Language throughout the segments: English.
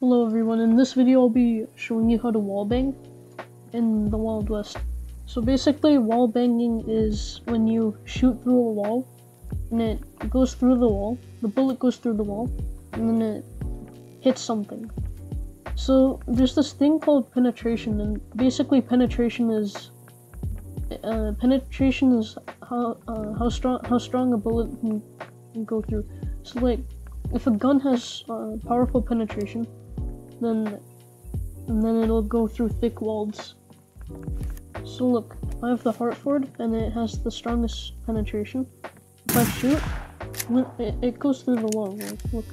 Hello everyone, in this video I'll be showing you how to wallbang in the Wild West. So basically wallbanging is when you shoot through a wall and it goes through the wall, the bullet goes through the wall, and then it hits something. So there's this thing called penetration and basically penetration is uh, penetration is how uh, how strong how strong a bullet can, can go through. So like if a gun has uh, powerful penetration, then and then it'll go through thick walls. So look, I have the Hartford and it has the strongest penetration. If I shoot, it, it goes through the wall. Like, look,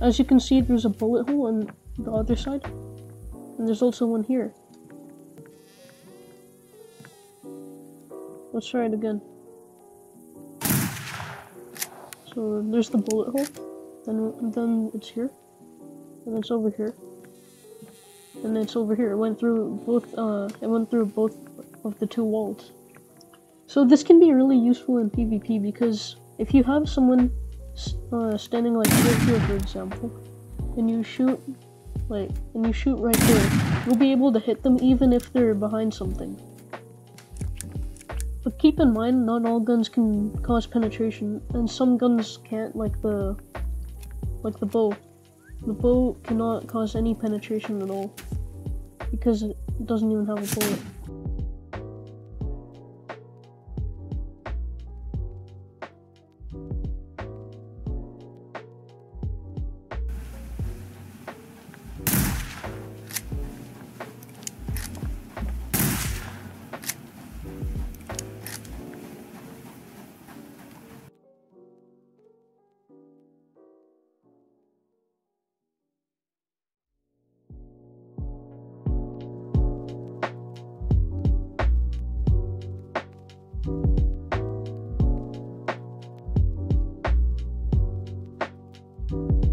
as you can see, there's a bullet hole on the other side, and there's also one here. Let's try it again. So there's the bullet hole, then then it's here, and it's over here and it's over here. It went through both. Uh, it went through both of the two walls. So this can be really useful in PvP because if you have someone uh, standing like right here, for example, and you shoot like and you shoot right there, you'll be able to hit them even if they're behind something. But keep in mind, not all guns can cause penetration, and some guns can't, like the like the bow. The bow cannot cause any penetration at all because it doesn't even have a bullet. you